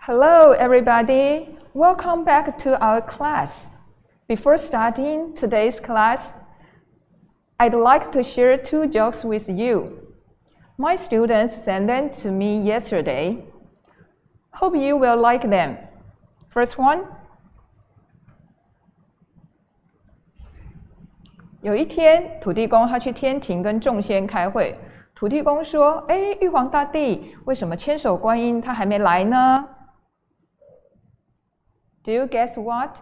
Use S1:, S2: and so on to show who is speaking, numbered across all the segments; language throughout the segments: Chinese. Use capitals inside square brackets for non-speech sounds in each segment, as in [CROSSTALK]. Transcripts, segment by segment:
S1: Hello, everybody. Welcome back to our class. Before starting today's class, I'd like to share two jokes with you. My students sent them to me yesterday. Hope you will like them. First one. 有一天，土地公他去天庭跟众仙开会。土地公说：“哎，玉皇大帝，为什么千手观音他还没来呢？” Do you guess what？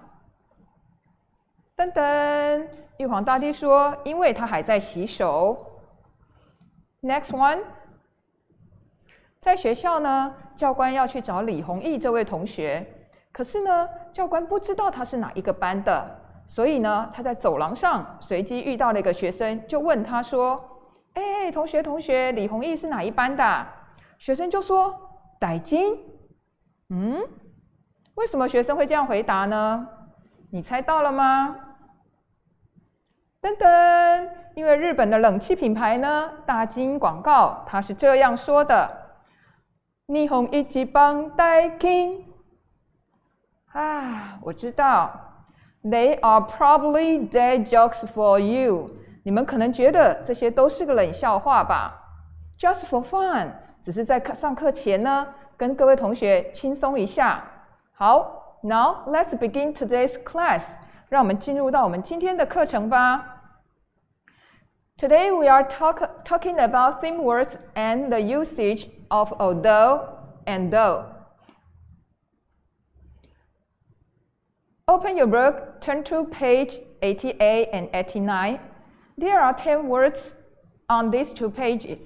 S1: 噔噔，玉皇大帝说：“因为他还在洗手。” Next one，在学校呢，教官要去找李弘毅这位同学，可是呢，教官不知道他是哪一个班的，所以呢，他在走廊上随机遇到了一个学生，就问他说：“哎，同学，同学，李弘毅是哪一班的？”学生就说：“傣金。”嗯。为什么学生会这样回答呢？你猜到了吗？噔噔，因为日本的冷气品牌呢，大金广告它是这样说的：“霓虹一级棒代金。”啊，我知道，They are probably dead jokes for you。你们可能觉得这些都是个冷笑话吧？Just for fun，只是在课上课前呢，跟各位同学轻松一下。好，Now let's begin today's class。让我们进入到我们今天的课程吧。Today we are talk talking about theme words and the usage of although and though. Open your book, turn to page 88 and 89. There are 10 words on these two pages.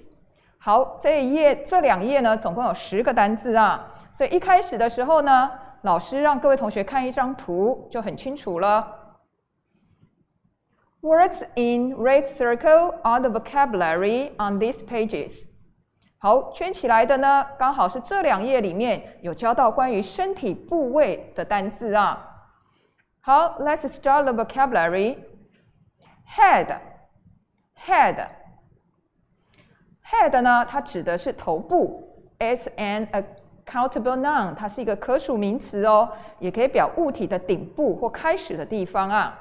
S1: 好，这一页这两页呢，总共有十个单字啊。所以一开始的时候呢， 老师让各位同学看一张图，就很清楚了。Words in red circle are the vocabulary on these pages。好，圈起来的呢，刚好是这两页里面有教到关于身体部位的单字啊。好，Let's start the vocabulary。Head，head，head 呢，它指的是头部。It's an Countable noun，它是一个可数名词哦，也可以表物体的顶部或开始的地方啊。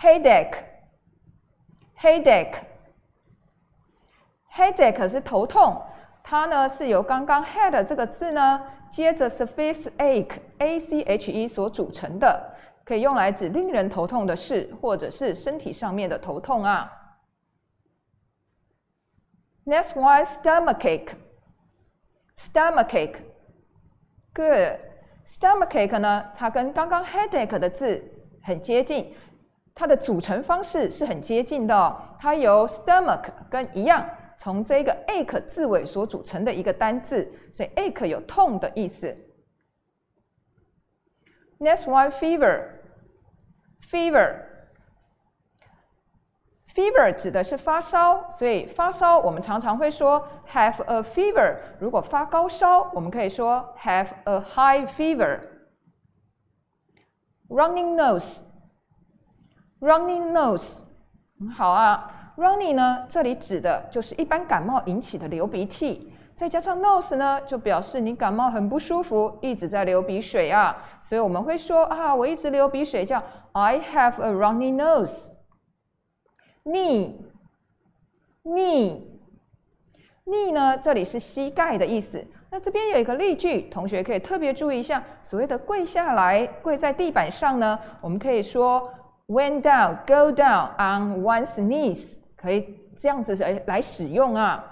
S1: Headache，headache，headache 是头痛，它呢是由刚刚 head 这个字呢，接着 surface ache，a c h e 所组成的，可以用来指令人头痛的事，或者是身体上面的头痛啊。Next one stomachache。Stomachache，good。Stomachache 呢，它跟刚刚 headache 的字很接近，它的组成方式是很接近的哦。它由 stomach 跟一样，从这个 ache 字尾所组成的一个单字，所以 ache 有痛的意思。Next one fever，fever。Fever Fever 指的是发烧，所以发烧我们常常会说 have a fever。如果发高烧，我们可以说 have a high fever。Running nose，running nose，很好啊。Running 呢，这里指的就是一般感冒引起的流鼻涕，再加上 nose 呢，就表示你感冒很不舒服，一直在流鼻水啊。所以我们会说啊，我一直流鼻水，叫 I have a runny nose。Knee，knee，knee 呢？这里是膝盖的意思。那这边有一个例句，同学可以特别注意一下。所谓的跪下来，跪在地板上呢，我们可以说 went down, go down on one's knees，可以这样子来来使用啊。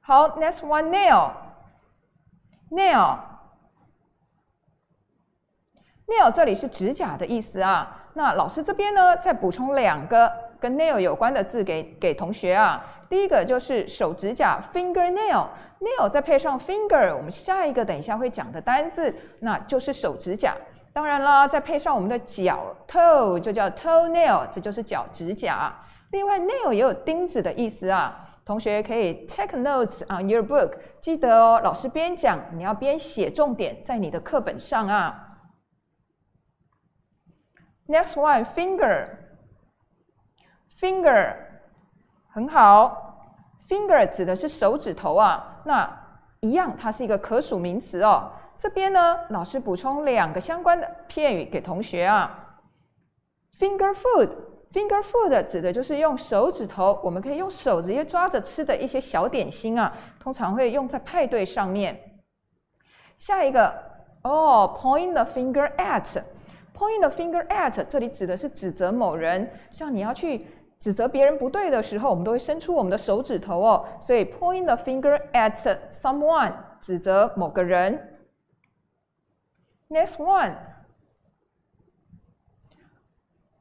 S1: 好，next one nail，nail，nail 这里是指甲的意思啊。那老师这边呢，再补充两个跟 nail 有关的字给给同学啊。第一个就是手指甲 fingernail，nail 再配上 finger，我们下一个等一下会讲的单字，那就是手指甲。当然啦，再配上我们的脚 toe，就叫 toenail，这就是脚指甲。另外 nail 也有钉子的意思啊。同学可以 take notes on your book，记得哦，老师边讲你要边写重点在你的课本上啊。Next one, finger. Finger 很好，finger 指的是手指头啊。那一样，它是一个可数名词哦。这边呢，老师补充两个相关的片语给同学啊。Finger food，finger food 指的就是用手指头，我们可以用手直接抓着吃的一些小点心啊，通常会用在派对上面。下一个哦，point the finger at at，point the finger at，这里指的是指责某人，像你要去指责别人不对的时候，我们都会伸出我们的手指头哦，所以 point the finger at someone，指责某个人。Next one.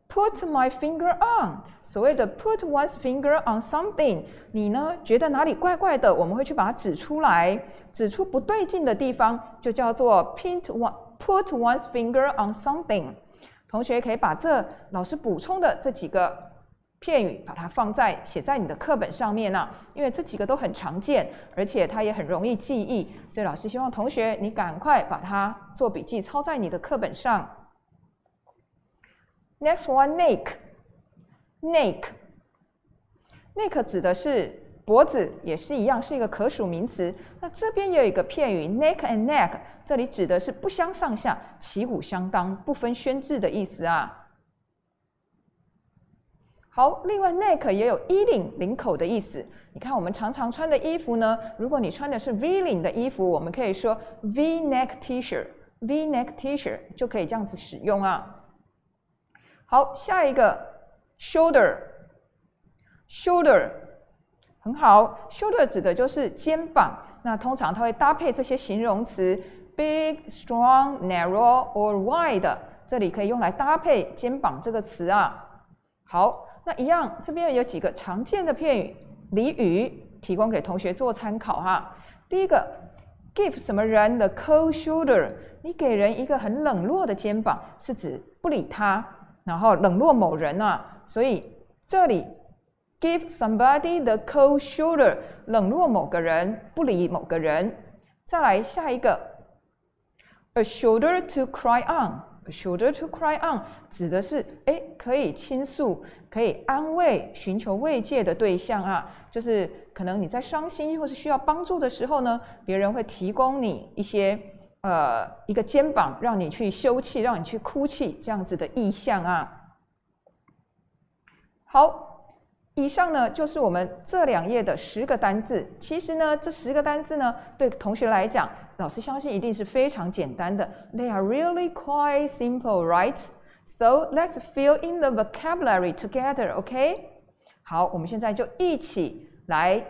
S1: Put my finger on. 所谓的 put one's finger on something，你呢觉得哪里怪怪的，我们会去把它指出来，指出不对劲的地方，就叫做 put one Put one's finger on something。同学可以把这老师补充的这几个。片语，把它放在写在你的课本上面呢，因为这几个都很常见，而且它也很容易记忆，所以老师希望同学你赶快把它做笔记，抄在你的课本上。Next one, neck, neck, neck 指的是脖子，也是一样，是一个可数名词。那这边也有一个片语，neck and neck，这里指的是不相上下，旗鼓相当，不分轩轾的意思啊。好，另外 neck 也有衣领、领口的意思。你看，我们常常穿的衣服呢，如果你穿的是 V 领的衣服，我们可以说 V neck T-shirt，V neck T-shirt 就可以这样子使用啊。好，下一个 shoulder，shoulder 很好，shoulder 指的就是肩膀。那通常它会搭配这些形容词 big、strong、narrow or wide，这里可以用来搭配肩膀这个词啊。好。那一样，这边有几个常见的片语俚语，提供给同学做参考哈。第一个，give 什么人 the cold shoulder，你给人一个很冷落的肩膀，是指不理他，然后冷落某人啊。所以这里 give somebody the cold shoulder，冷落某个人，不理某个人。再来下一个，a shoulder to cry on，a。Shoulder to cry on 指的是哎，可以倾诉、可以安慰、寻求慰藉的对象啊，就是可能你在伤心或是需要帮助的时候呢，别人会提供你一些呃一个肩膀，让你去休憩，让你去哭泣这样子的意向啊。好，以上呢就是我们这两页的十个单字。其实呢，这十个单字呢，对同学来讲。老师相信一定是非常简单的。They are really quite simple, right? So let's fill in the vocabulary together, OK? 好，我们现在就一起来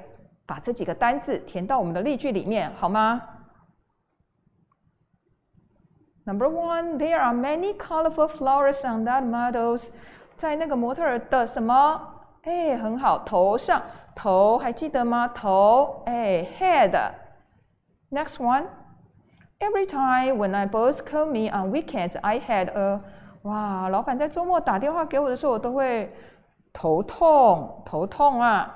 S1: 把这几个单字填到我们的例句里面，好吗？Number one, there are many colorful flowers on that models. 在那个模特儿的什么？哎，很好，头上头还记得吗？头，哎，head。Next one. Every time when my boss call me on weekends, I had a 哇，老板在周末打电话给我的时候，我都会头痛，头痛啊，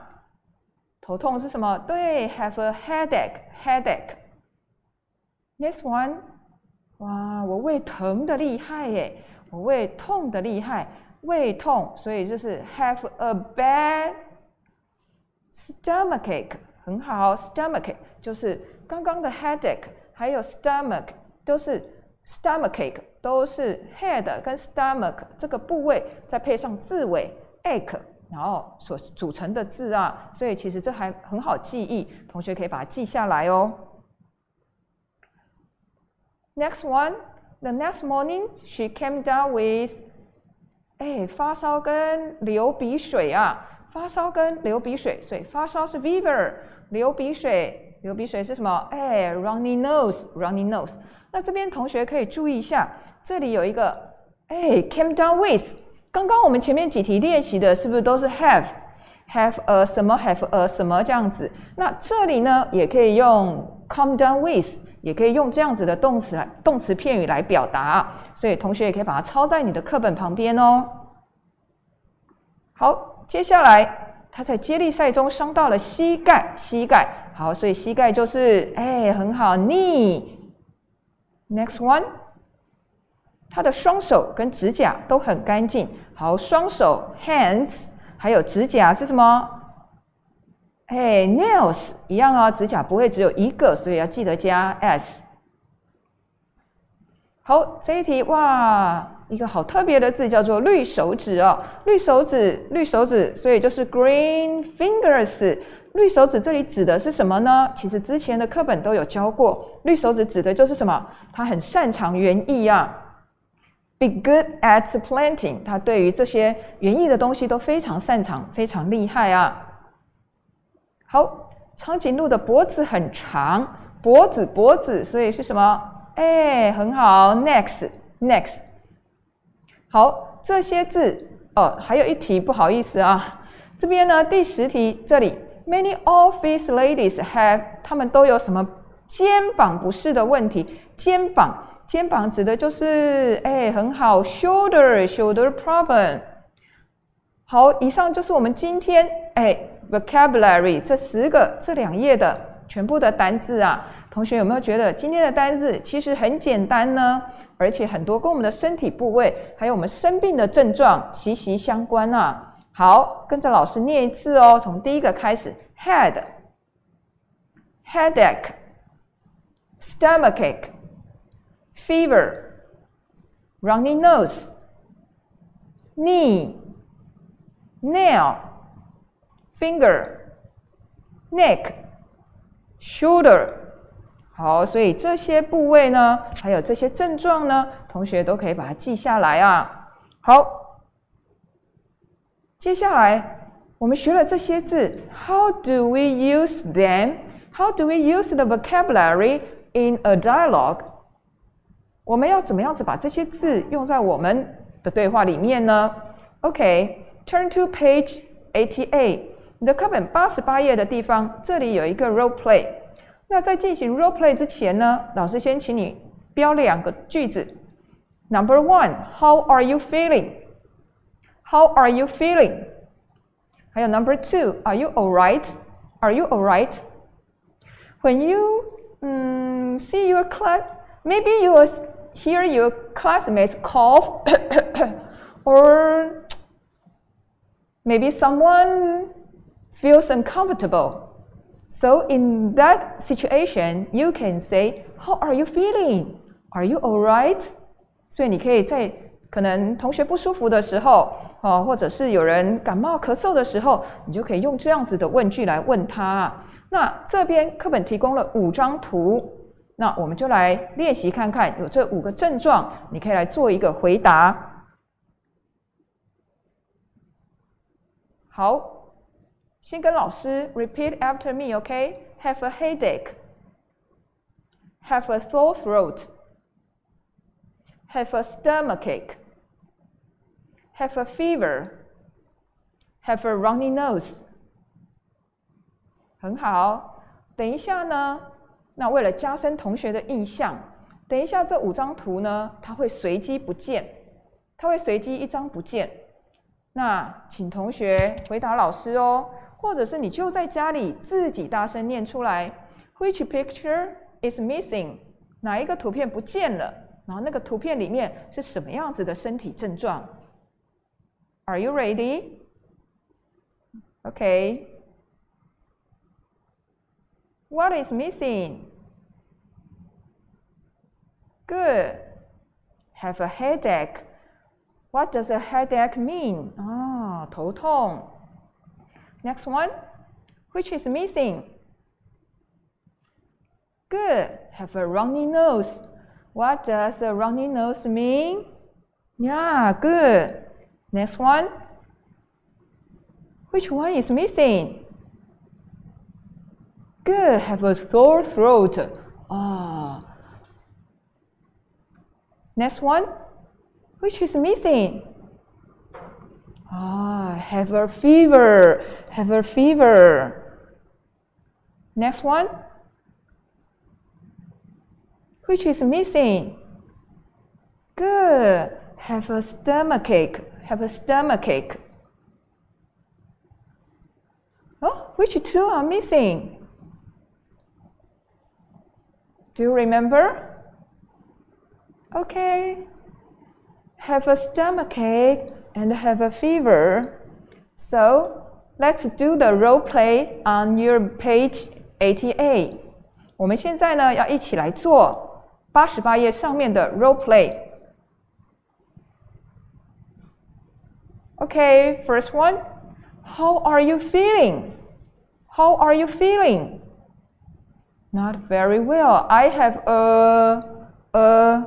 S1: 头痛是什么？对，have a headache, headache. Next one，哇，我胃疼的厉害耶，我胃痛的厉害，胃痛，所以就是 have a bad stomachache，很好，stomachache 就是刚刚的 headache。还有 stomach 都是 stomachache，都是 head 跟 stomach 这个部位再配上字尾 ache，然后所组成的字啊，所以其实这还很好记忆，同学可以把它记下来哦。Next one, the next morning she came down with，哎，发烧跟流鼻水啊，发烧跟流鼻水，所以发烧是 fever，流鼻水。流鼻水是什么？哎，runny nose，runny nose。那这边同学可以注意一下，这里有一个哎，came down with。刚刚我们前面几题练习的是不是都是 have，have a 什么，have a 什么这样子？那这里呢，也可以用 come down with，也可以用这样子的动词来动词片语来表达。所以同学也可以把它抄在你的课本旁边哦。好，接下来他在接力赛中伤到了膝盖，膝盖。好，所以膝盖就是哎，很好。knee，next one，他的双手跟指甲都很干净。好，双手 hands，还有指甲是什么哎，nails 一样哦，指甲不会只有一个，所以要记得加 s。好，这一题哇，一个好特别的字叫做绿手指哦，绿手指，绿手指，所以就是 green fingers。绿手指这里指的是什么呢？其实之前的课本都有教过，绿手指指的就是什么？他很擅长园艺啊，be good at planting。他对于这些园艺的东西都非常擅长，非常厉害啊。好，长颈鹿的脖子很长，脖子脖子，所以是什么？哎，很好，next next。好，这些字哦，还有一题，不好意思啊，这边呢第十题这里。Many office ladies have，他们都有什么肩膀不适的问题？肩膀，肩膀指的就是哎，很好，shoulder shoulder problem。好，以上就是我们今天哎 vocabulary 这十个这两页的全部的单字啊。同学有没有觉得今天的单字其实很简单呢？而且很多跟我们的身体部位还有我们生病的症状息息相关啊。好，跟着老师念一次哦。从第一个开始：head、headache、stomachache、fever、runny nose、knee、nail、finger、neck、shoulder。好，所以这些部位呢，还有这些症状呢，同学都可以把它记下来啊。好。接下来，我们学了这些字，How do we use them? How do we use the vocabulary in a dialogue? 我们要怎么样子把这些字用在我们的对话里面呢？OK, turn to page eighty-eight. 你的课本八十八页的地方，这里有一个 role play。那在进行 role play 之前呢，老师先请你标两个句子。Number one, How are you feeling? How are you feeling? 还有 number two, are you alright? Are you alright? When you um, see your class, maybe you will hear your classmates cough, [COUGHS] or maybe someone feels uncomfortable. So in that situation, you can say, "How are you feeling? Are you all right?" 所以你可以在可能同学不舒服的时候，哦，或者是有人感冒咳嗽的时候，你就可以用这样子的问句来问他。那这边课本提供了五张图，那我们就来练习看看，有这五个症状，你可以来做一个回答。好，先跟老师 repeat after me，OK？Have a headache，Have a sore throat，Have a stomachache。have a fever, have a runny nose。很好，等一下呢，那为了加深同学的印象，等一下这五张图呢，它会随机不见，它会随机一张不见。那请同学回答老师哦，或者是你就在家里自己大声念出来：Which picture is missing？哪一个图片不见了？然后那个图片里面是什么样子的身体症状？Are you ready? Okay. What is missing? Good. Have a headache. What does a headache mean? Ah, 头痛. Next one. Which is missing? Good. Have a runny nose. What does a runny nose mean? Yeah, good. Next one. Which one is missing? Good, have a sore throat. Ah. Next one. Which is missing? Ah, have a fever, have a fever. Next one. Which is missing? Good, have a stomachache, have a stomachache. Oh, which two are missing? Do you remember? Okay. Have a stomachache and have a fever. So Let's do the role play on your page eighty-eight。我们现在呢要一起来做八十八页上面的 role play。Okay, first one. How are you feeling? How are you feeling? Not very well. I have a a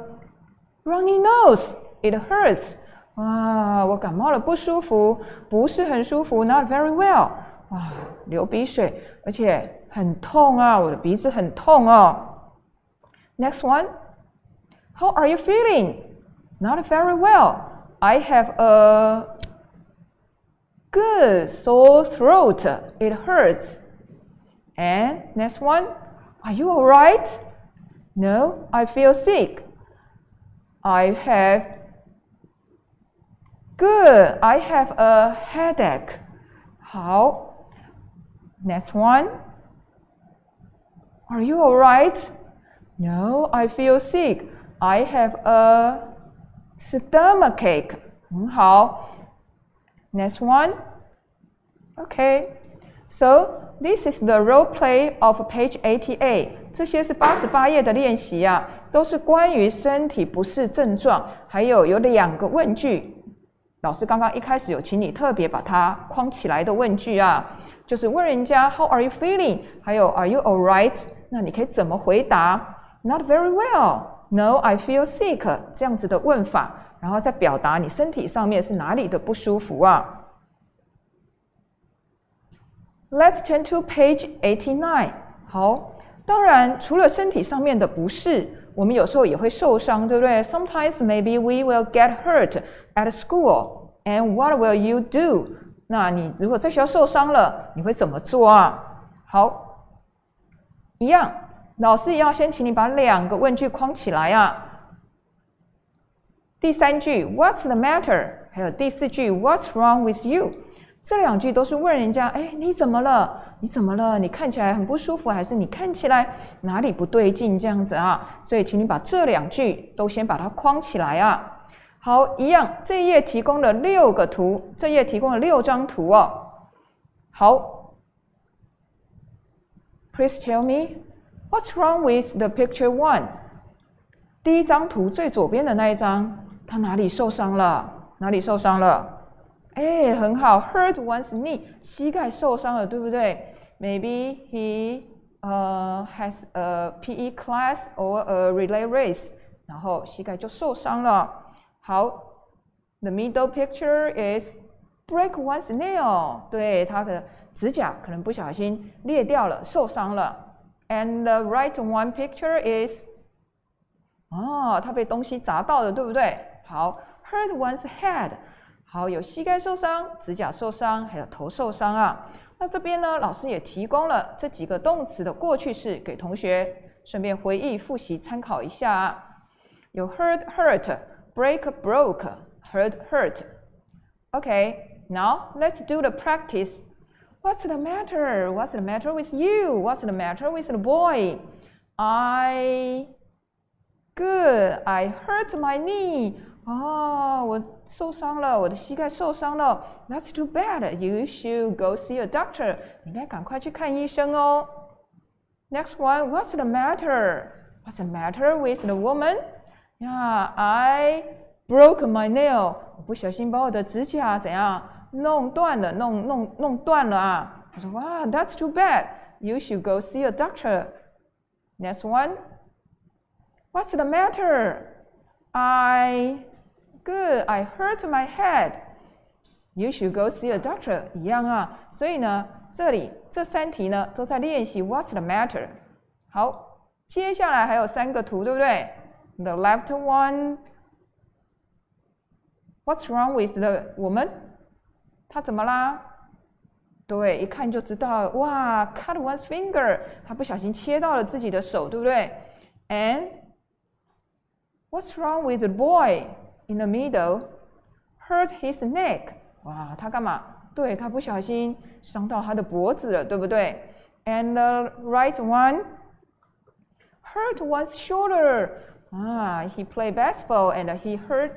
S1: runny nose. It hurts. 哇，我感冒了，不舒服，不是很舒服，not very well。哇，流鼻水，而且很痛啊，我的鼻子很痛哦。Next one, how are you feeling? Not very well. I have a good sore throat. It hurts. And next one, are you alright? No, I feel sick. I have Good. I have a headache. 好。Next one. Are you alright? No, I feel sick. I have a stomachache. 很好。Next one. Okay. So this is the role play of page 88. 这些是八十八页的练习啊，都是关于身体不适症状，还有有两个问句。 老师刚刚一开始有请你特别把它框起来的问句啊，就是问人家 How are you feeling？还有 Are you alright？那你可以怎么回答？Not very well。No, I feel sick。这样子的问法，然后再表达你身体上面是哪里的不舒服啊？Let's turn to page eighty-nine。好，当然除了身体上面的不适。我们有时候也会受伤，对不对？Sometimes maybe we will get hurt at school, and what will you do？那你如果在学校受伤了，你会怎么做啊？好，一样，老师也要先请你把两个问句框起来啊。第三句 What's the matter？还有第四句 What's wrong with you？这两句都是问人家，哎，你怎么了？你怎么了？你看起来很不舒服，还是你看起来哪里不对劲？这样子啊？所以，请你把这两句都先把它框起来啊。好，一样，这一页提供了六个图，这页提供了六张图哦。好，Please tell me what's wrong with the picture one？第一张图最左边的那一张，他哪里受伤了？哪里受伤了？哎，很好，hurt one's knee，膝盖受伤了，对不对？Maybe he 呃 has a PE class or a relay race，然后膝盖就受伤了。好，the middle picture is break one's nail，对，他的指甲可能不小心裂掉了，受伤了。And the right one picture is，哦，他被东西砸到了，对不对？好，hurt one's head。好，有膝盖受伤、指甲受伤，还有头受伤啊。那这边呢，老师也提供了这几个动词的过去式给同学顺便回忆复习参考一下啊。有 hurt hurt、break broke、hurt hurt。Okay, now let's do the practice. What's the matter? What's the matter with you? What's the matter with the boy? I good. I hurt my knee. 哦，我受伤了，我的膝盖受伤了。That's too bad. You should go see a doctor. 你应该赶快去看医生哦。Next one, what's the matter? What's the matter with the woman? Yeah, I broke my nail. 我不小心把我的指甲怎样弄断了，弄弄弄断了啊。他说，哇，That's too bad. You should go see a doctor. Next one, what's the matter? I Good, I hurt my head. You should go see a doctor. 一样啊，所以呢，这里这三题呢都在练习 What's the matter？好，接下来还有三个图，对不对？The left one. What's wrong with the woman？她怎么啦？对，一看就知道，哇，cut one's finger，她不小心切到了自己的手，对不对？And what's wrong with the In the middle hurt his neck。哇，他干嘛？对他不小心伤到他的脖子了，对不对？And the right one hurt one's shoulder。啊，he play baseball and he hurt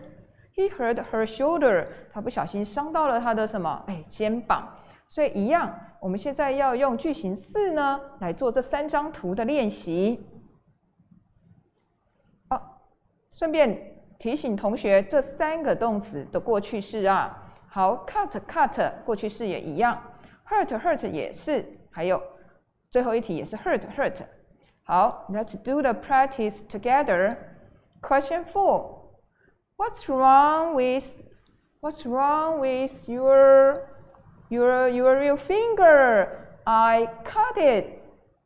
S1: he hurt her shoulder。他不小心伤到了他的什么？哎，肩膀。所以一样，我们现在要用句型四呢来做这三张图的练习。哦，顺便提醒同学，这三个动词的过去式啊。好，cut cut 过去式也一样，hurt hurt 也是，还有最后一题也是 hurt hurt。好，let's do the practice together. Question four. What's wrong with What's wrong with your your your real finger? I cut it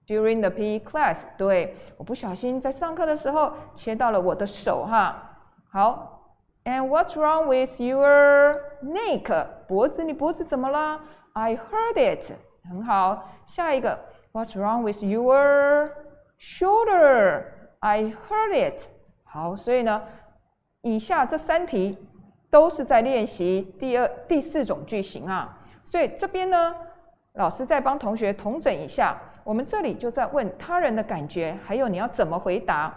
S1: during the PE class. 对，我不小心在上课的时候切到了我的手哈。 好，And what's wrong with your neck? 脖子，你脖子怎么了？I heard it. 很好，下一个，What's wrong with your shoulder? I heard it. 好，所以呢，以下这三题都是在练习第二、第四种句型啊。所以这边呢，老师再帮同学统整一下。我们这里就在问他人的感觉，还有你要怎么回答。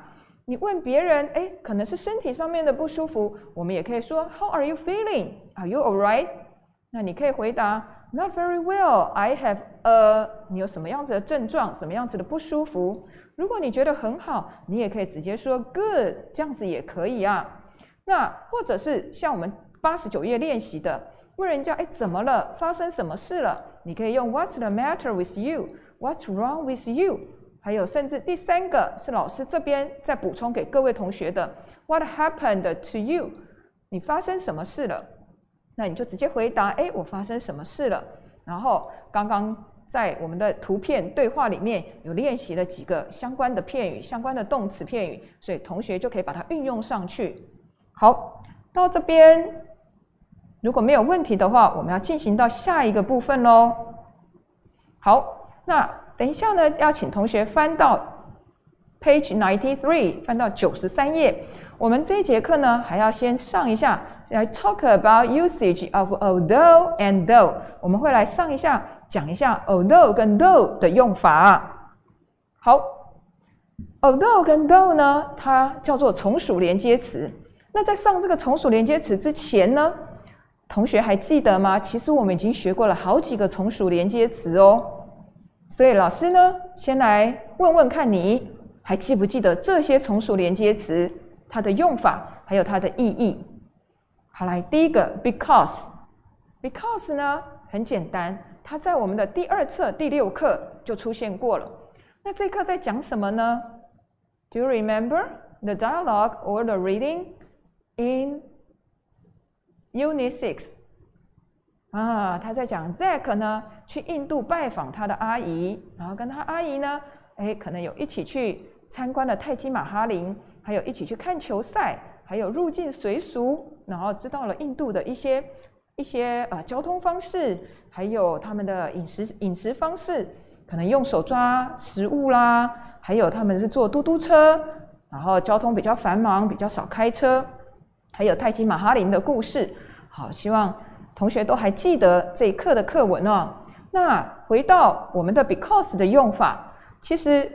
S1: 你问别人，哎，可能是身体上面的不舒服，我们也可以说 How are you feeling? Are you alright? 那你可以回答 Not very well. I have a 你有什么样子的症状，什么样子的不舒服？如果你觉得很好，你也可以直接说 Good，这样子也可以啊。那或者是像我们八十九页练习的。问人家哎怎么了？发生什么事了？你可以用 What's the matter with you? What's wrong with you? 还有甚至第三个是老师这边再补充给各位同学的 What happened to you? 你发生什么事了？那你就直接回答哎我发生什么事了？然后刚刚在我们的图片对话里面有练习了几个相关的片语、相关的动词片语，所以同学就可以把它运用上去。好，到这边。如果没有问题的话，我们要进行到下一个部分喽。好，那等一下呢，要请同学翻到 page ninety three，翻到九十三页。我们这一节课呢，还要先上一下来 talk about usage of although and though。我们会来上一下，讲一下 although 跟 though 的用法。好，although 跟 though 呢，它叫做从属连接词。那在上这个从属连接词之前呢？同学还记得吗？其实我们已经学过了好几个从属连接词哦。所以老师呢，先来问问看你还记不记得这些从属连接词它的用法还有它的意义？好，来第一个 because，because 呢很简单，它在我们的第二册第六课就出现过了。那这课在讲什么呢？Do you remember the dialogue or the reading in Unit Six，啊，他在讲 Zack 呢，去印度拜访他的阿姨，然后跟他阿姨呢，哎，可能有一起去参观了泰姬玛哈陵，还有一起去看球赛，还有入境随俗，然后知道了印度的一些一些呃交通方式，还有他们的饮食饮食方式，可能用手抓食物啦，还有他们是坐嘟嘟车，然后交通比较繁忙，比较少开车。还有泰姬玛哈林的故事，好，希望同学都还记得这一课的课文哦。那回到我们的 because 的用法，其实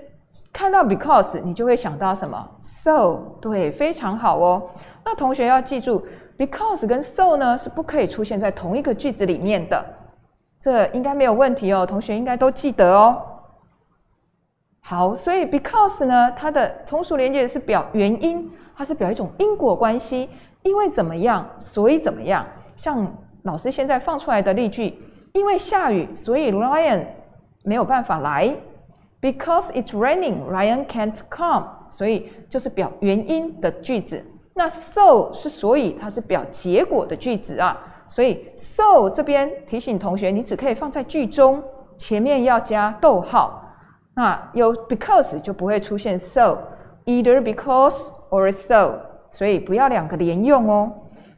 S1: 看到 because 你就会想到什么？so 对，非常好哦。那同学要记住，because 跟 so 呢是不可以出现在同一个句子里面的，这应该没有问题哦。同学应该都记得哦。好，所以 because 呢，它的从属连接是表原因，它是表一种因果关系。因为怎么样，所以怎么样？像老师现在放出来的例句，因为下雨，所以 Ryan 没有办法来。Because it's raining, Ryan can't come。所以就是表原因的句子。那 so 是所以，它是表结果的句子啊。所以 so 这边提醒同学，你只可以放在句中前面要加逗号。那有 because 就不会出现 so，either because or so。所以不要两个连用哦。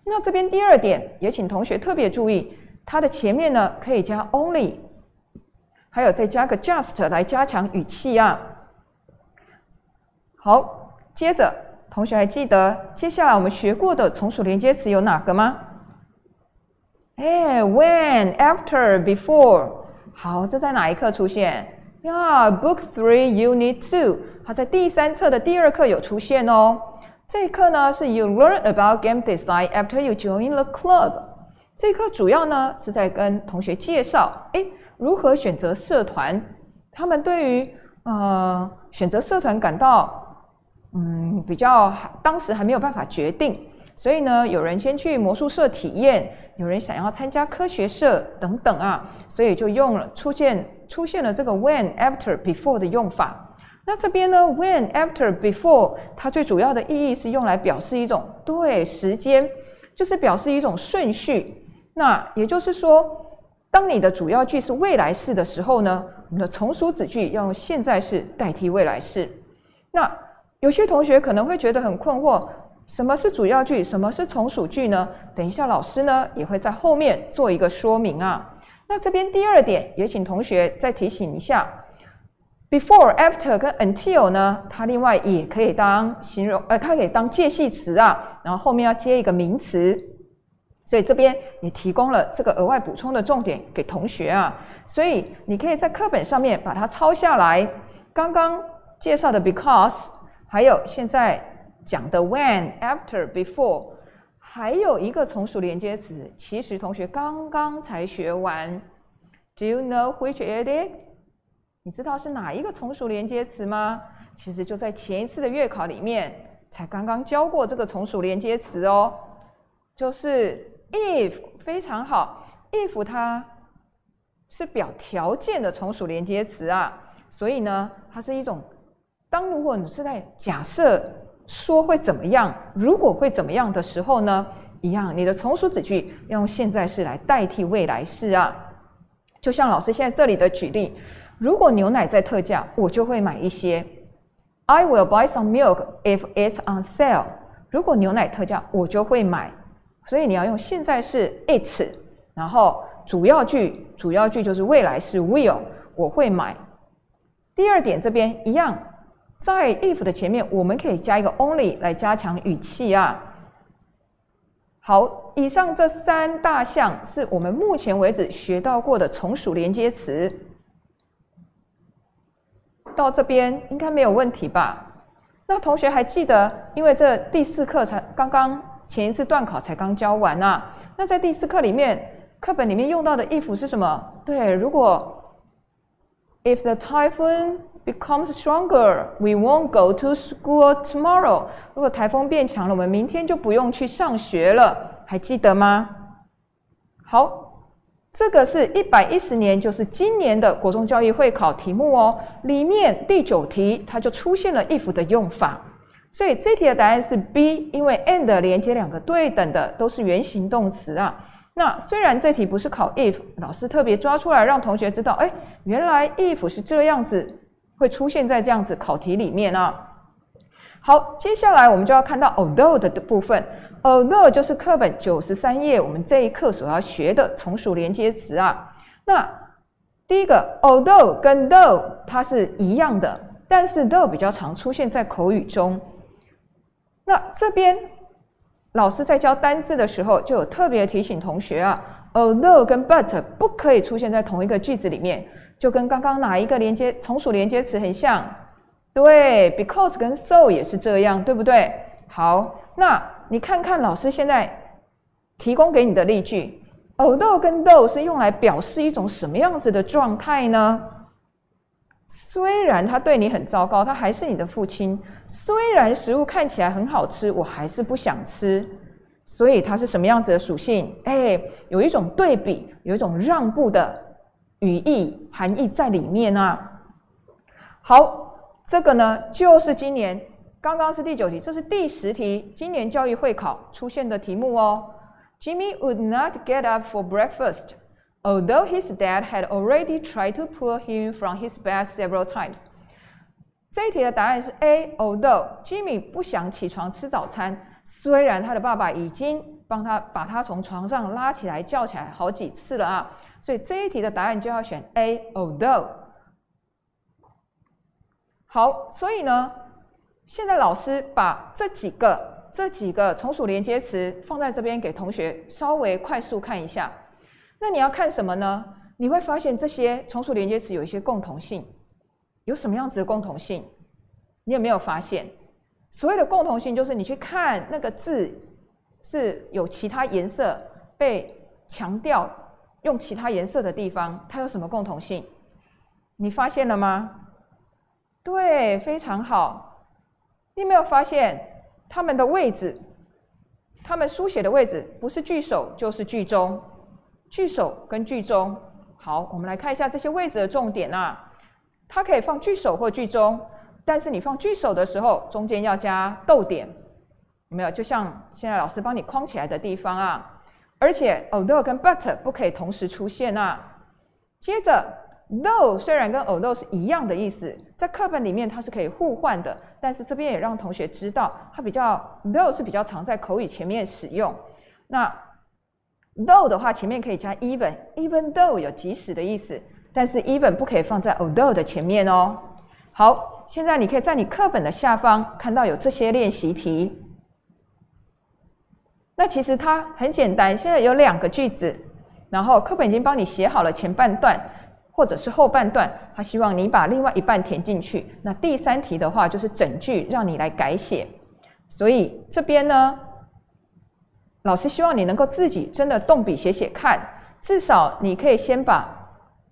S1: 那这边第二点也请同学特别注意，它的前面呢可以加 only，还有再加个 just 来加强语气啊。好，接着同学还记得接下来我们学过的从属连接词有哪个吗？哎，when、after、before。好，这在哪一课出现？呀，Book Three Unit Two，它在第三册的第二课有出现哦。这一课呢是 You learn about game design after you join the club。这一课主要呢是在跟同学介绍，哎，如何选择社团。他们对于呃选择社团感到嗯比较当时还没有办法决定，所以呢，有人先去魔术社体验，有人想要参加科学社等等啊，所以就用了出现出现了这个 when after before 的用法。那这边呢，when after before 它最主要的意义是用来表示一种对时间，就是表示一种顺序。那也就是说，当你的主要句是未来式的时候呢，我们的从属子句要用现在式代替未来式。那有些同学可能会觉得很困惑，什么是主要句，什么是从属句呢？等一下老师呢也会在后面做一个说明啊。那这边第二点也请同学再提醒一下，before、after 跟 until 呢，它另外也可以当形容，呃，它可以当介系词啊，然后后面要接一个名词。所以这边也提供了这个额外补充的重点给同学啊，所以你可以在课本上面把它抄下来。刚刚介绍的 because，还有现在讲的 when、after、before，还有一个从属连接词，其实同学刚刚才学完。Do you know which it is？你知道是哪一个从属连接词吗？其实就在前一次的月考里面才刚刚教过这个从属连接词哦，就是。If 非常好，if 它是表条件的从属连接词啊，所以呢，它是一种当如果你是在假设说会怎么样，如果会怎么样的时候呢，一样，你的从属子句用现在式来代替未来式啊。就像老师现在这里的举例，如果牛奶在特价，我就会买一些。I will buy some milk if it's on sale。如果牛奶特价，我就会买。所以你要用现在式 it，然后主要句主要句就是未来式 will，我会买。第二点这边一样，在 if 的前面我们可以加一个 only 来加强语气啊。好，以上这三大项是我们目前为止学到过的从属连接词，到这边应该没有问题吧？那同学还记得，因为这第四课才刚刚。前一次段考才刚教完啊，那在第四课里面，课本里面用到的 if 是什么？对，如果 if the typhoon becomes stronger, we won't go to school tomorrow。如果台风变强了，我们明天就不用去上学了，还记得吗？好，这个是一百一十年，就是今年的国中教育会考题目哦，里面第九题它就出现了 if 的用法。所以这题的答案是 B，因为 and 连接两个对等的都是原形动词啊。那虽然这题不是考 if，老师特别抓出来让同学知道，哎，原来 if 是这样子会出现在这样子考题里面啊。好，接下来我们就要看到 although 的部分，although 就是课本九十三页我们这一课所要学的从属连接词啊。那第一个 although 跟 though 它是一样的，但是 though 比较常出现在口语中。那这边老师在教单字的时候，就有特别提醒同学啊，although 跟 but 不可以出现在同一个句子里面，就跟刚刚哪一个连接从属连接词很像。对，because 跟 so 也是这样，对不对？好，那你看看老师现在提供给你的例句，although 跟 though 是用来表示一种什么样子的状态呢？虽然他对你很糟糕，他还是你的父亲。虽然食物看起来很好吃，我还是不想吃。所以它是什么样子的属性？哎，有一种对比，有一种让步的语义含义在里面啊。好，这个呢就是今年刚刚是第九题，这是第十题，今年教育会考出现的题目哦。Jimmy would not get up for breakfast. Although his dad had already tried to pull him from his bed several times，这一题的答案是 A。Although Jimmy 不想起床吃早餐，虽然他的爸爸已经帮他把他从床上拉起来叫起来好几次了啊，所以这一题的答案就要选 A。Although，好，所以呢，现在老师把这几个这几个从属连接词放在这边给同学稍微快速看一下。那你要看什么呢？你会发现这些从属连接词有一些共同性，有什么样子的共同性？你有没有发现？所谓的共同性就是你去看那个字是有其他颜色被强调用其他颜色的地方，它有什么共同性？你发现了吗？对，非常好。你有没有发现它们的位置？它们书写的位置不是句首就是句中，句首跟句中。好，我们来看一下这些位置的重点啊。它可以放句首或句中，但是你放句首的时候，中间要加逗点，有没有？就像现在老师帮你框起来的地方啊。而且，although 跟 but 不可以同时出现啊。接着。Though 虽然跟 although 是一样的意思，在课本里面它是可以互换的，但是这边也让同学知道，它比较 though 是比较常在口语前面使用。那 though 的话，前面可以加 even，even though 有即使的意思，但是 even 不可以放在 although 的前面哦。好，现在你可以在你课本的下方看到有这些练习题。那其实它很简单，现在有两个句子，然后课本已经帮你写好了前半段。或者是后半段，他希望你把另外一半填进去。那第三题的话，就是整句让你来改写。所以这边呢，老师希望你能够自己真的动笔写写看，至少你可以先把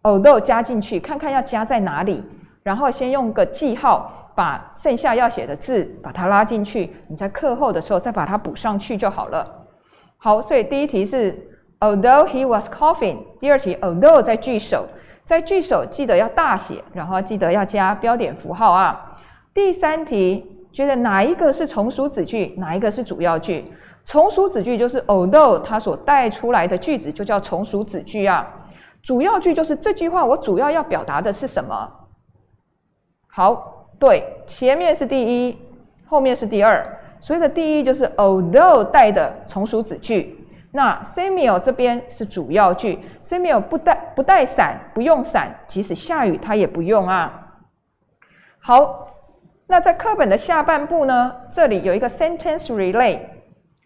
S1: although 加进去，看看要加在哪里，然后先用个记号把剩下要写的字把它拉进去。你在课后的时候再把它补上去就好了。好，所以第一题是 although he was coughing，第二题 although 在句首。在句首记得要大写，然后记得要加标点符号啊。第三题，觉得哪一个是从属子句，哪一个是主要句？从属子句就是 although 它所带出来的句子就叫从属子句啊。主要句就是这句话我主要要表达的是什么？好，对，前面是第一，后面是第二，所以的第一就是 although 带的从属子句。那 Samuel 这边是主要句，Samuel 不带不带伞，不用伞，即使下雨他也不用啊。好，那在课本的下半部呢，这里有一个 sentence relay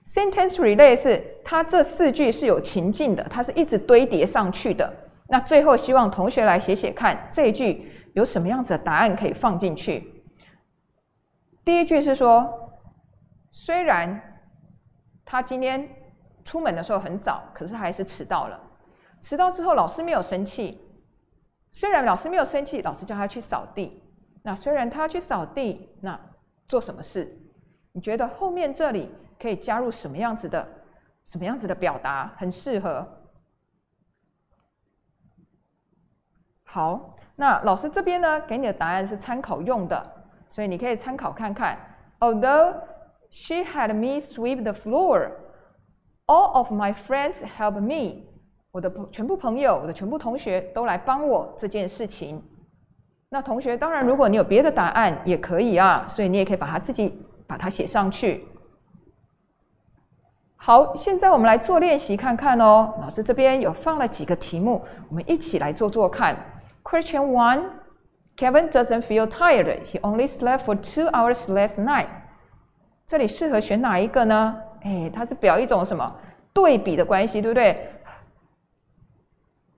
S1: Sentence relay 是它这四句是有情境的，它是一直堆叠上去的。那最后希望同学来写写看，这一句有什么样子的答案可以放进去？第一句是说，虽然他今天。出门的时候很早，可是他还是迟到了。迟到之后，老师没有生气。虽然老师没有生气，老师叫他去扫地。那虽然他要去扫地，那做什么事？你觉得后面这里可以加入什么样子的、什么样子的表达很适合？好，那老师这边呢，给你的答案是参考用的，所以你可以参考看看。Although she had me sweep the floor. All of my friends help me，我的全部朋友，我的全部同学都来帮我这件事情。那同学，当然如果你有别的答案也可以啊，所以你也可以把它自己把它写上去。好，现在我们来做练习看看哦。老师这边有放了几个题目，我们一起来做做看。Question one：Kevin doesn't feel tired. He only slept for two hours last night. 这里适合选哪一个呢？哎，它是表一种什么对比的关系，对不对？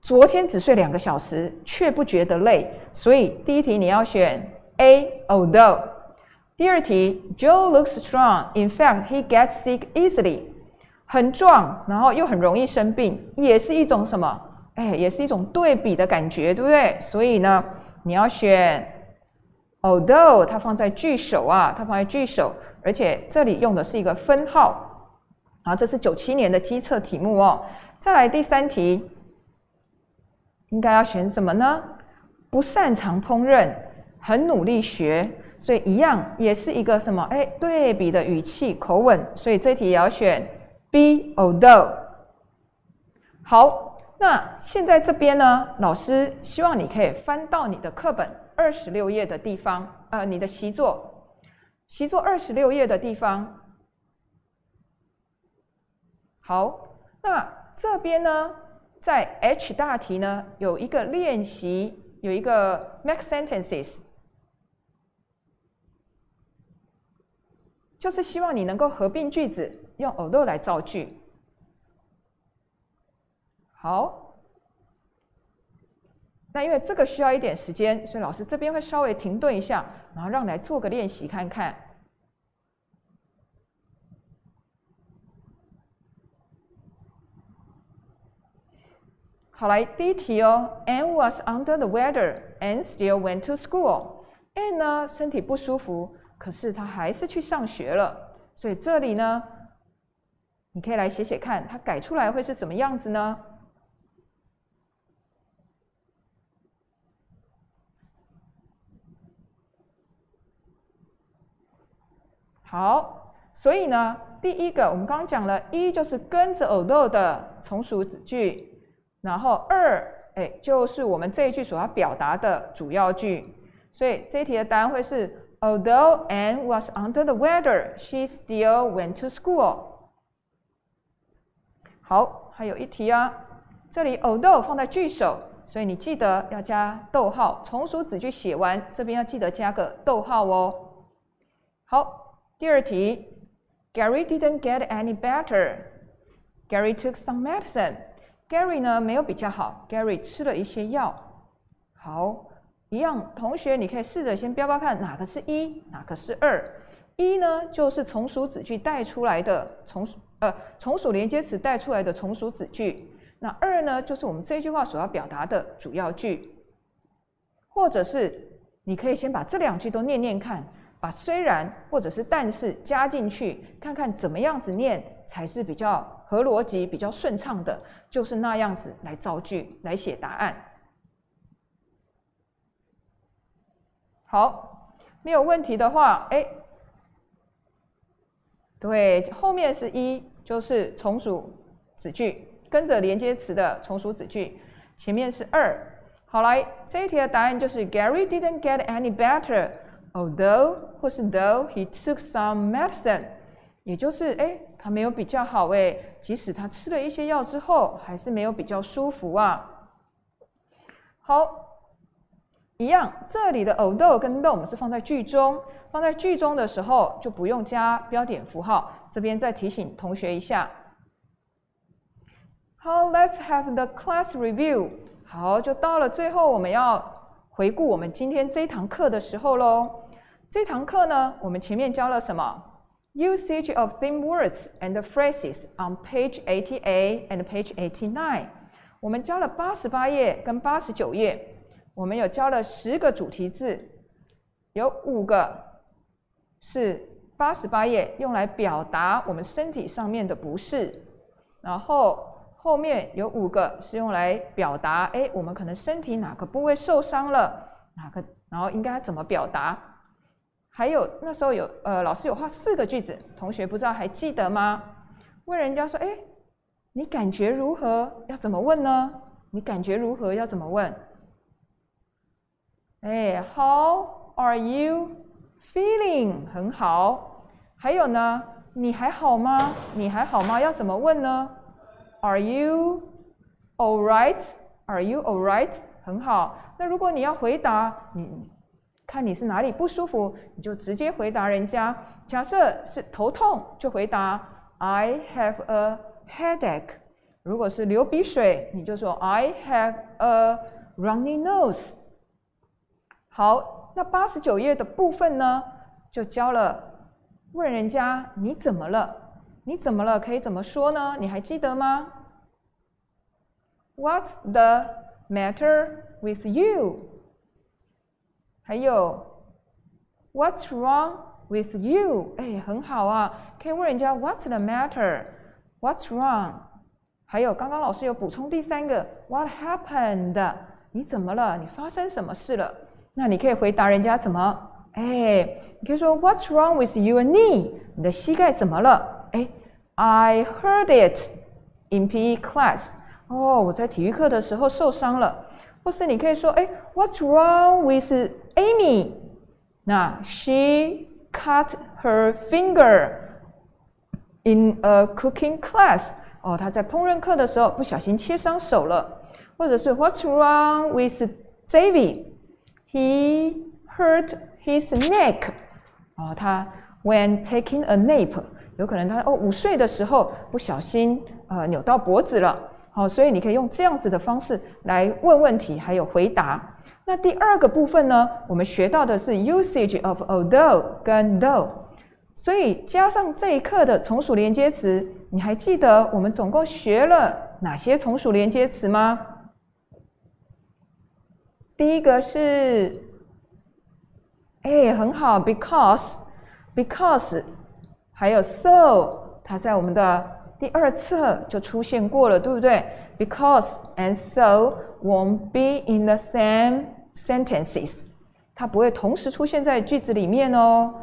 S1: 昨天只睡两个小时，却不觉得累，所以第一题你要选 A。Although，第二题，Joe looks strong. In fact, he gets sick easily. 很壮，然后又很容易生病，也是一种什么？哎，也是一种对比的感觉，对不对？所以呢，你要选 Although，它放在句首啊，它放在句首，而且这里用的是一个分号。好，这是九七年的机测题目哦。再来第三题，应该要选什么呢？不擅长烹饪，很努力学，所以一样也是一个什么？哎，对比的语气口吻，所以这题也要选 Be。Although，好，那现在这边呢，老师希望你可以翻到你的课本二十六页的地方，呃，你的习作，习作二十六页的地方。好，那这边呢，在 H 大题呢有一个练习，有一个 make sentences，就是希望你能够合并句子，用 although 来造句。好，那因为这个需要一点时间，所以老师这边会稍微停顿一下，然后让来做个练习看看。好，来第一题哦。Anne was under the weather and still went to school. Anne 呢身体不舒服，可是他还是去上学了。所以这里呢，你可以来写写看，它改出来会是什么样子呢？好，所以呢，第一个我们刚刚讲了一就是跟着 although 的从属子句。然后二，哎，就是我们这一句所要表达的主要句，所以这一题的答案会是：Although Anne was under the weather, she still went to school。好，还有一题啊，这里 although 放在句首，所以你记得要加逗号。从属子句写完，这边要记得加个逗号哦。好，第二题，Gary didn't get any better. Gary took some medicine. Gary 呢没有比较好，Gary 吃了一些药。好，一样，同学你可以试着先标标看哪个是一，哪个是二。一呢就是从属子句带出来的从属呃从属连接词带出来的从属子句。那二呢就是我们这句话所要表达的主要句。或者是你可以先把这两句都念念看，把虽然或者是但是加进去，看看怎么样子念才是比较。合逻辑比较顺畅的，就是那样子来造句来写答案。好，没有问题的话，哎，对，后面是一，就是从属子句，跟着连接词的从属子句，前面是二。好，来这一题的答案就是 Gary didn't get any better, although 或是 though he took some medicine，也就是哎。他没有比较好哎，即使他吃了一些药之后，还是没有比较舒服啊。好，一样，这里的 although 跟 though 是放在句中，放在句中的时候就不用加标点符号。这边再提醒同学一下。好，Let's have the class review。好，就到了最后我们要回顾我们今天这堂课的时候喽。这堂课呢，我们前面教了什么？Usage of theme words and phrases on page 88 and page 89。我们教了八十八页跟八十九页，我们有教了十个主题字，有五个是八十八页用来表达我们身体上面的不适，然后后面有五个是用来表达，哎，我们可能身体哪个部位受伤了，哪个，然后应该怎么表达。还有那时候有呃，老师有画四个句子，同学不知道还记得吗？问人家说：“哎，你感觉如何？”要怎么问呢？你感觉如何？要怎么问？哎，How are you feeling？很好。还有呢？你还好吗？你还好吗？要怎么问呢？Are you all right？Are you all right？很好。那如果你要回答你。看你是哪里不舒服，你就直接回答人家。假设是头痛，就回答 I have a headache。如果是流鼻水，你就说 I have a runny nose。 好，那八十九页的部分呢，就教了问人家你怎么了？你怎么了？可以怎么说呢？你还记得吗？What's the matter with you？还有，What's wrong with you？哎，很好啊，可以问人家 What's the matter？What's wrong？还有，刚刚老师有补充第三个 What happened？你怎么了？你发生什么事了？那你可以回答人家怎么？哎，你可以说 What's wrong with your knee？你的膝盖怎么了？哎，I heard it in PE class。哦，我在体育课的时候受伤了。或是你可以说，哎，What's wrong with Amy？那 She cut her finger in a cooking class。哦，她在烹饪课的时候不小心切伤手了。或者是 What's wrong with He hurt his neck。哦，他 when taking a nap，有可能他哦午睡的时候不小心呃扭到脖子了。好，所以你可以用这样子的方式来问问题，还有回答。那第二个部分呢，我们学到的是 usage of although 跟 though，所以加上这一课的从属连接词，你还记得我们总共学了哪些从属连接词吗？第一个是，哎，很好，because，because，还有 so，它在我们的第二册就出现过了，对不对？Because and so won't be in the same sentences，它不会同时出现在句子里面哦。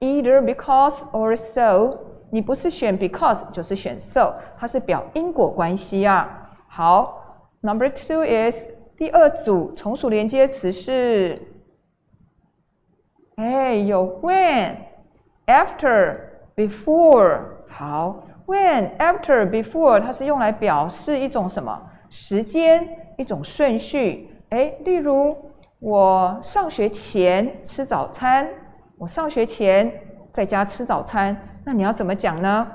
S1: Either because or so，你不是选 because 就是选 so，它是表因果关系啊。好，Number two is 第二组从属连接词是，哎，有 when，after，before。好，when，after，before，它是用来表示一种什么时间，一种顺序。哎，例如我上学前吃早餐。我上学前在家吃早餐，那你要怎么讲呢？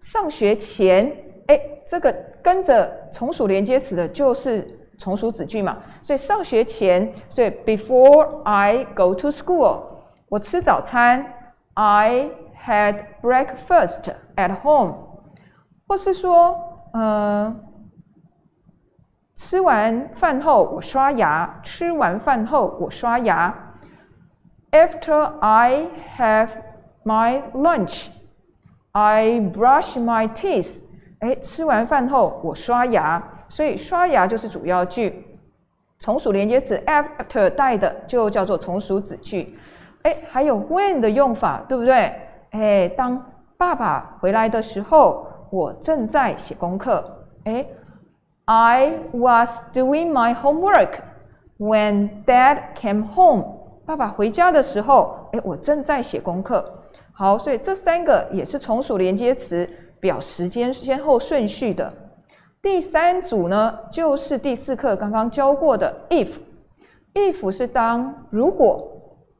S1: 上学前，哎，这个跟着从属连接词的就是从属子句嘛，所以上学前，所以 before I go to school，我吃早餐，I had breakfast at home，或是说，嗯，吃完饭后我刷牙，吃完饭后我刷牙。After I have my lunch, I brush my teeth. 哎，吃完饭后我刷牙，所以刷牙就是主要句。从属连接词 after 带的就叫做从属子句。哎，还有 when 的用法，对不对？哎，当爸爸回来的时候，我正在写功课。哎，I was doing my homework when Dad came home. 爸爸回家的时候，哎，我正在写功课。好，所以这三个也是从属连接词，表时间先后顺序的。第三组呢，就是第四课刚刚教过的 if。if 是当如果，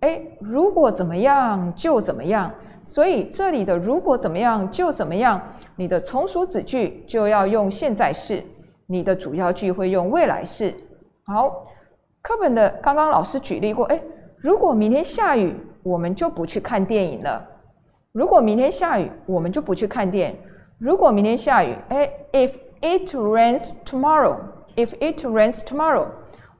S1: 哎，如果怎么样就怎么样。所以这里的如果怎么样就怎么样，你的从属子句就要用现在式，你的主要句会用未来式。好，课本的刚刚老师举例过，哎。如果明天下雨，我们就不去看电影了。如果明天下雨，我们就不去看电影。如果明天下雨，哎，If it rains tomorrow, if it rains tomorrow,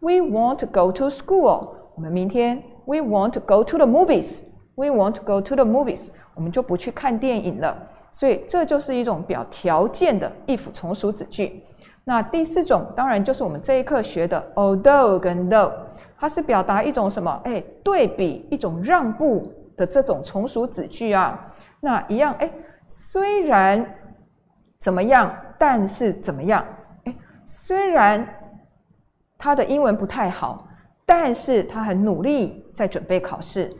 S1: we won't go to school. 我们明天，we won't go to the movies. We won't go to the movies. 我们就不去看电影了。所以这就是一种表条件的 if 从属子句。那第四种当然就是我们这一课学的 although 跟 though。它是表达一种什么？哎，对比一种让步的这种从属子句啊。那一样，哎，虽然怎么样，但是怎么样？哎，虽然他的英文不太好，但是他很努力在准备考试。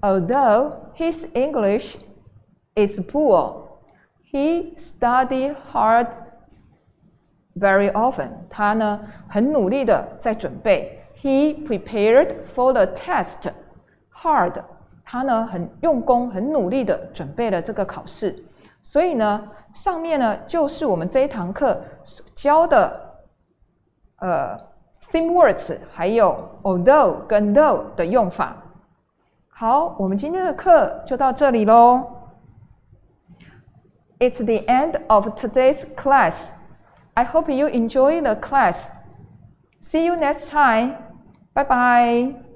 S1: Although his English is poor, he study hard very often. 他呢，很努力的在准备。He prepared for the test hard. 他呢很用功、很努力的准备了这个考试。所以呢， 上面呢就是我们这一堂课教的呃 theme words，还有 although 跟 though 的用法。好，我们今天的课就到这里喽。It's the end of today's class. I hope you enjoy the class. See you next time. 拜拜。